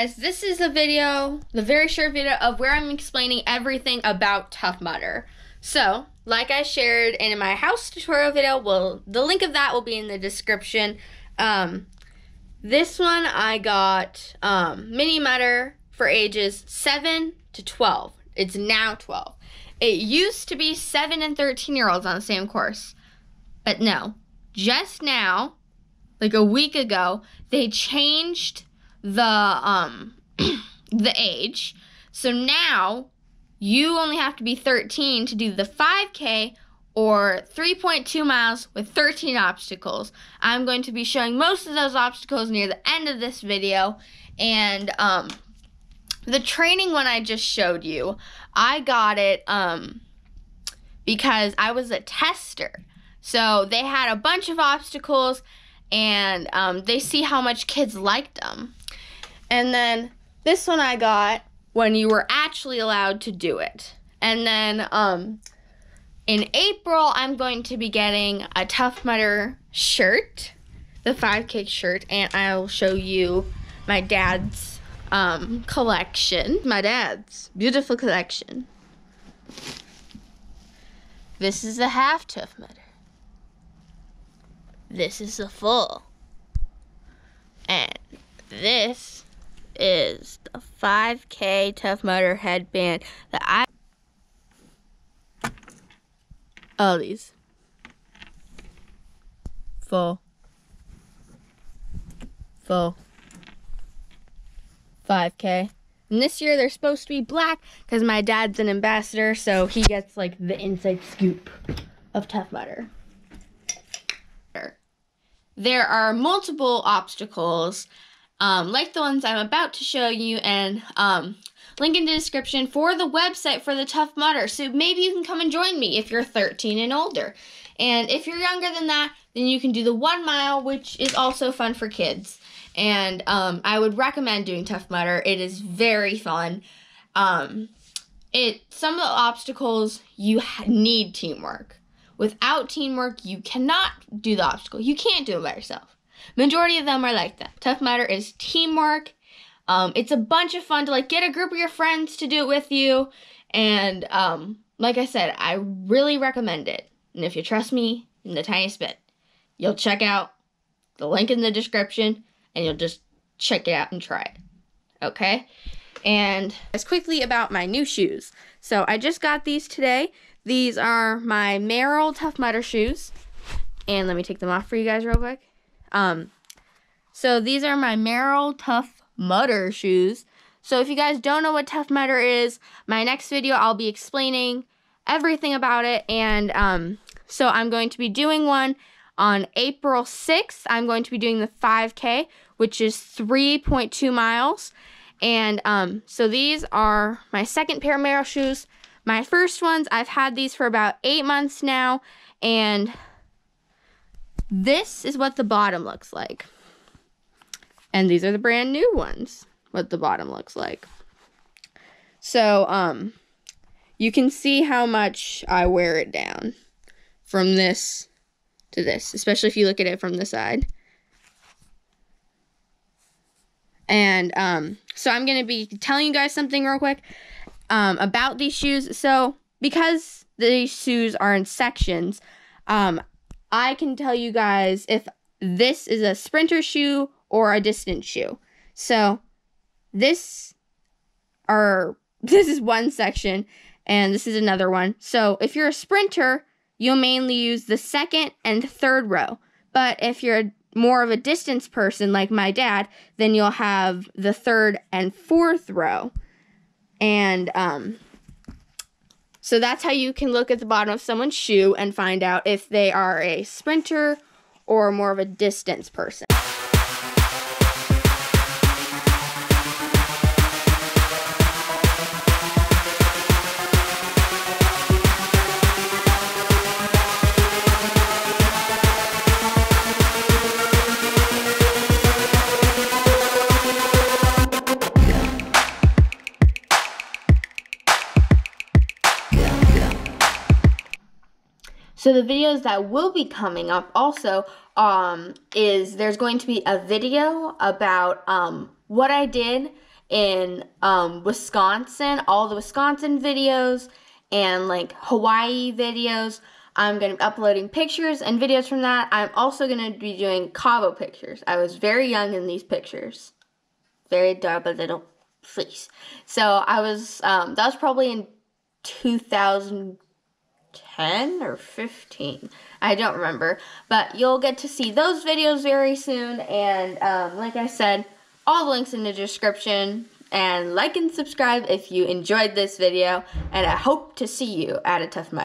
guys, this is a video, the very short video of where I'm explaining everything about Tough Mudder. So, like I shared in my house tutorial video, well, the link of that will be in the description. Um, this one I got um, Mini Mudder for ages 7 to 12. It's now 12. It used to be 7 and 13 year olds on the same course. But no, just now, like a week ago, they changed the um the age. So now you only have to be 13 to do the 5K or 3.2 miles with 13 obstacles. I'm going to be showing most of those obstacles near the end of this video. And um, the training one I just showed you, I got it um, because I was a tester. So they had a bunch of obstacles and um, they see how much kids liked them. And then this one I got when you were actually allowed to do it. And then um, in April, I'm going to be getting a Tough Mudder shirt, the 5K shirt, and I'll show you my dad's um, collection. My dad's beautiful collection. This is the half Tough Mudder. This is the full. And this is the 5K Tough Mudder headband that I. All these. Full. Full. 5K. And this year they're supposed to be black because my dad's an ambassador, so he gets like the inside scoop of Tough Mudder. There are multiple obstacles um, like the ones I'm about to show you, and um, link in the description for the website for the Tough Mudder. So maybe you can come and join me if you're 13 and older. And if you're younger than that, then you can do the one mile, which is also fun for kids. And um, I would recommend doing Tough Mudder. It is very fun. Um, it some of the obstacles you need teamwork. Without teamwork, you cannot do the obstacle. You can't do it by yourself. Majority of them are like that. Tough Mudder is teamwork. Um, it's a bunch of fun to like get a group of your friends to do it with you. And um, like I said, I really recommend it. And if you trust me in the tiniest bit, you'll check out the link in the description and you'll just check it out and try it. Okay? And as quickly about my new shoes. So I just got these today. These are my Merrell Tough Mudder shoes. And let me take them off for you guys real quick. Um, so these are my Merrell Tough Mudder shoes. So if you guys don't know what Tough Mudder is, my next video I'll be explaining everything about it. And um, so I'm going to be doing one on April 6th. I'm going to be doing the 5K, which is 3.2 miles. And um, so these are my second pair of Merrell shoes. My first ones, I've had these for about eight months now. And this is what the bottom looks like. And these are the brand new ones, what the bottom looks like. So, um, you can see how much I wear it down from this to this, especially if you look at it from the side. And um, so I'm going to be telling you guys something real quick um, about these shoes. So because these shoes are in sections, um, I can tell you guys if this is a sprinter shoe or a distance shoe. So this are this is one section and this is another one. So if you're a sprinter, you'll mainly use the second and third row. But if you're more of a distance person like my dad, then you'll have the third and fourth row. And um so that's how you can look at the bottom of someone's shoe and find out if they are a sprinter or more of a distance person. So the videos that will be coming up also um, is there's going to be a video about um, what I did in um, Wisconsin, all the Wisconsin videos and like Hawaii videos. I'm going to be uploading pictures and videos from that. I'm also going to be doing Cabo pictures. I was very young in these pictures. Very adorable little face. So I was, um, that was probably in 2010 or 15. I don't remember. But you'll get to see those videos very soon. And um, like I said, all the links in the description. And like and subscribe if you enjoyed this video. And I hope to see you at a Tough Mudder.